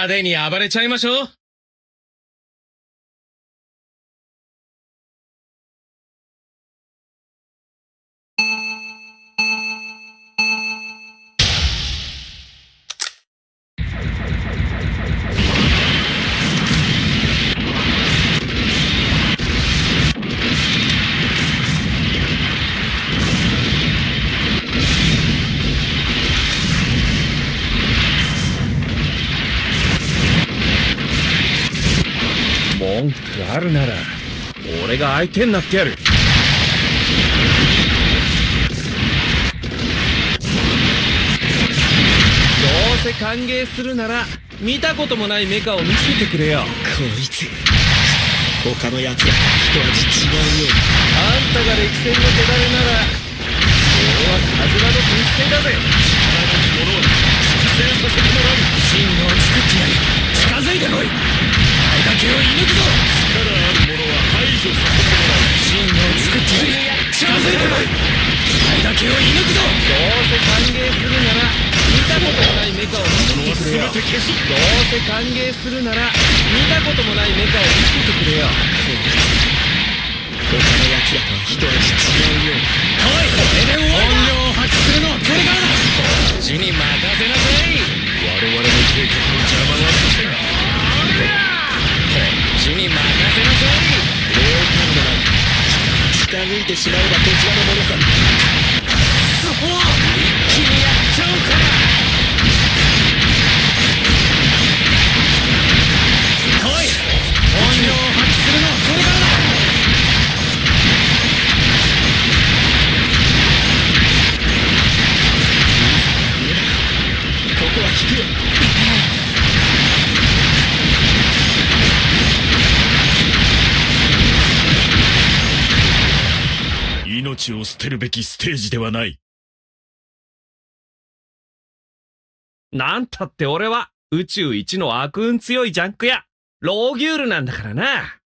派手に暴れちゃいましょう。文句あるなら、俺が相手になってやる。どうせ歓迎するなら、見たこともないメカを見せてくれよ。こいつ他の奴らと一味違うよあんたが歴戦の手だれなら、俺はカズラの軍勢だぜ。力なき者を出戦させてもらう。信号を作ってやるだけを射抜くぞ力ある者は排除させてもらう。信号を作ってやる近づいてこいあれだけを射抜くぞどうせ歓迎するなら、見たこともないメカを見せてくれよ。どうせ歓迎するなら、見たこともないメカを見せてくれよ。他の奴らとは一味違うよおいこれで終わりだ本領を発揮するのはこれからだこっちに任せなさい我々の計画の邪魔はに任せなさいレオパルドな近づいてしまえばこちらのものさ。そう一気にやっちゃう。命を捨てるべきステージではない。なんたって俺は宇宙一の悪運強いジャンクやローギュールなんだからな。